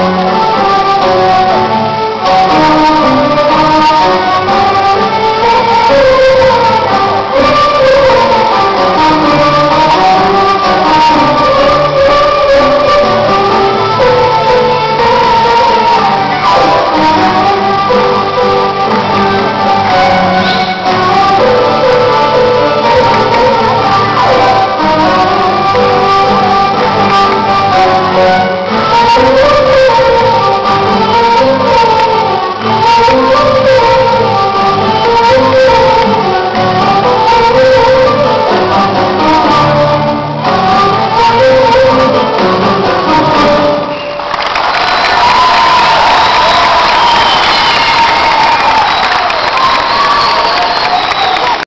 you